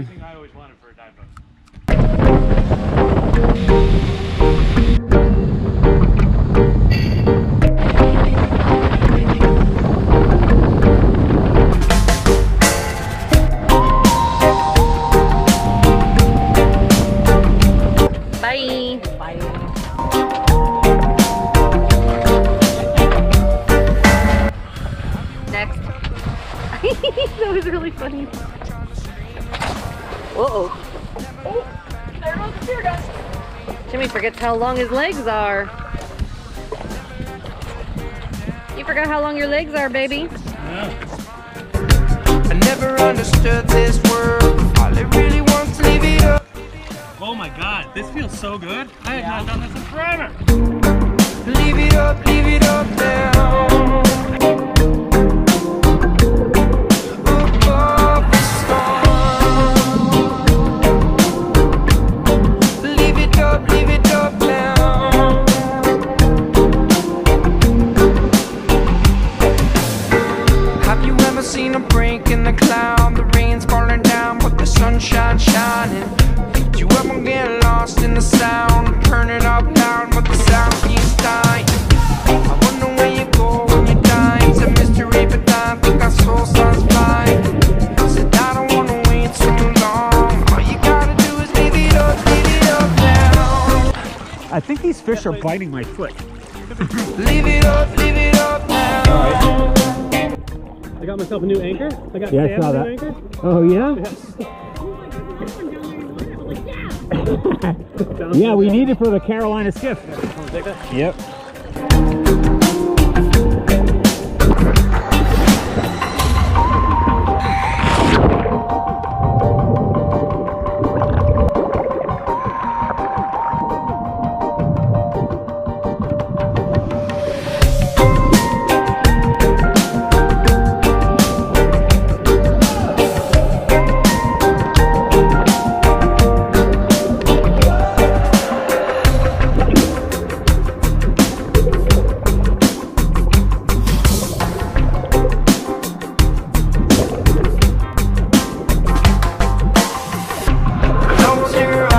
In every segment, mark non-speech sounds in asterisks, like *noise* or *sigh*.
Thing I always wanted for a dive Bye. *laughs* Next. *laughs* that was really funny. Uh-oh. Oh, there goes the tear gas. Jimmy forgets how long his legs are. You forgot how long your legs are, baby. Yeah. I never understood this world. Really oh my god, this feels so good. I yeah. have not done this in forever. Leave it up, leave it up. fish are biting my foot. leave it up, leave it up now. I got myself a new anchor. I got yeah, I saw that. Anchor. Oh yeah, *laughs* yeah we need it for the Carolina skiff. Yep. after all.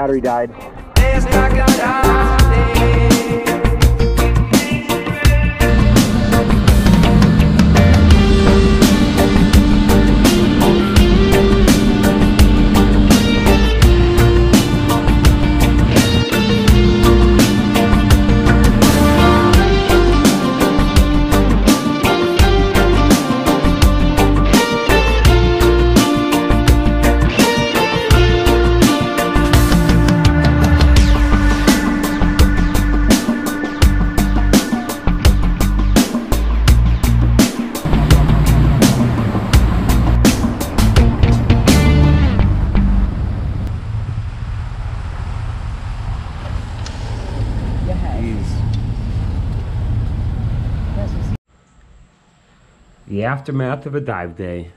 Battery died. The aftermath of a dive day.